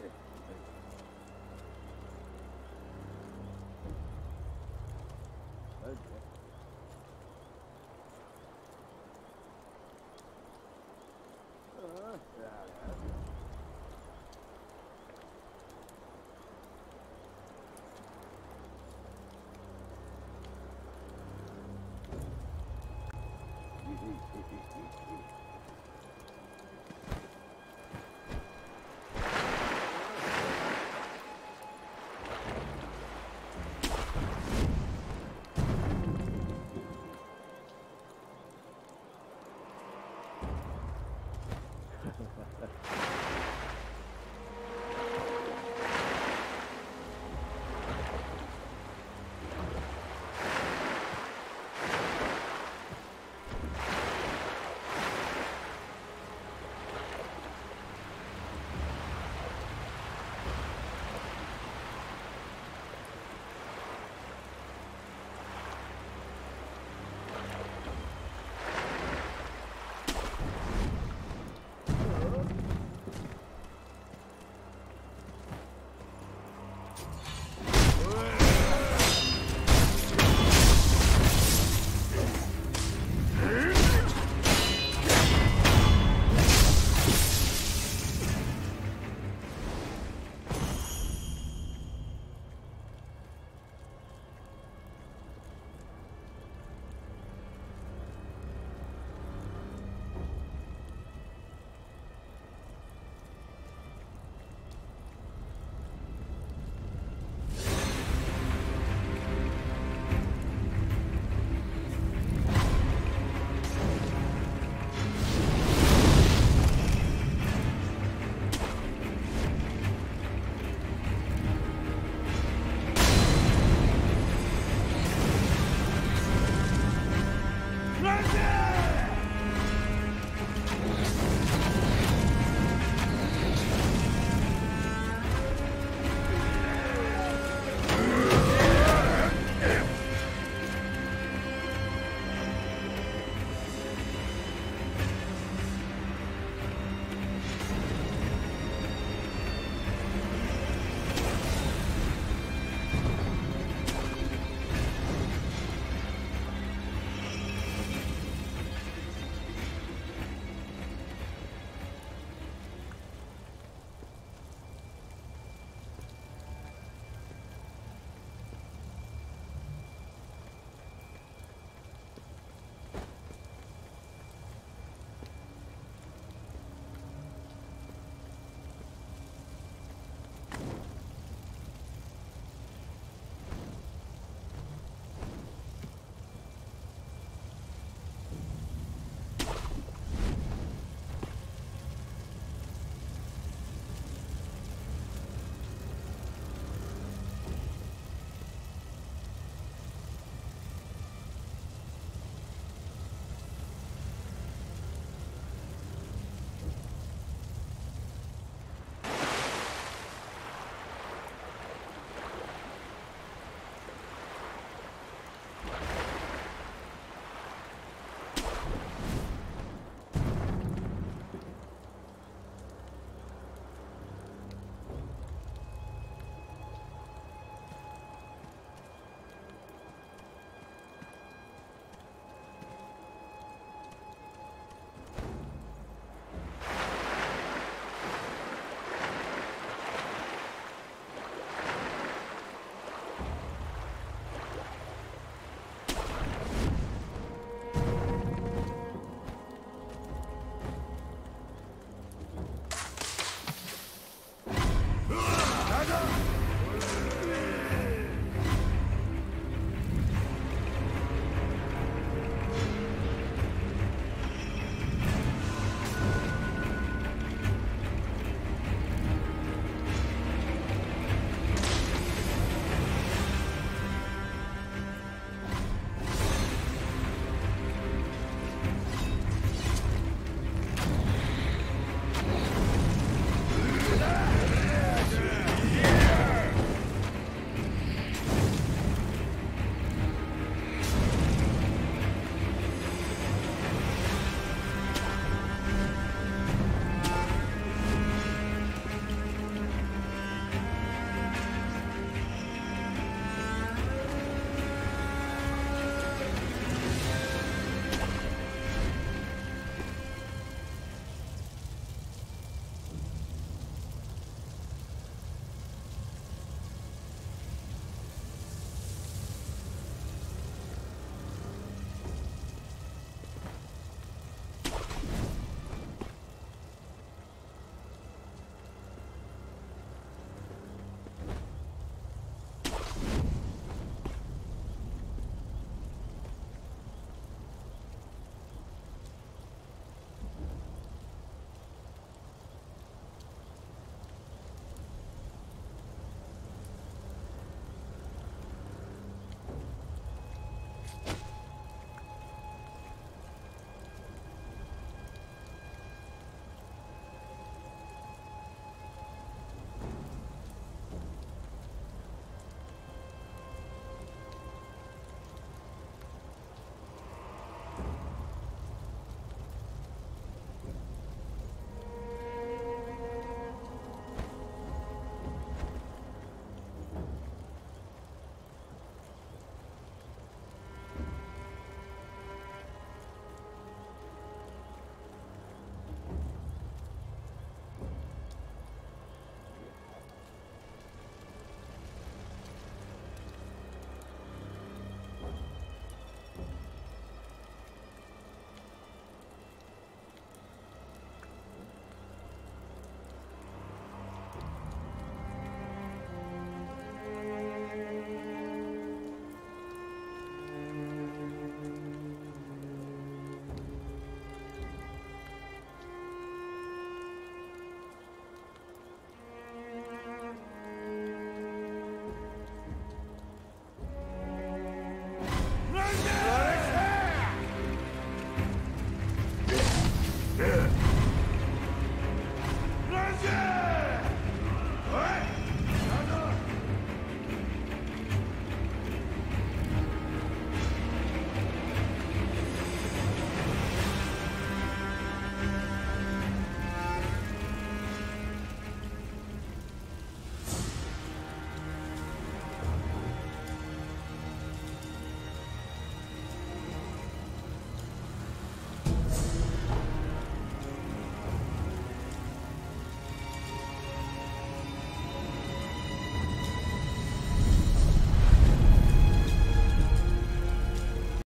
Okay.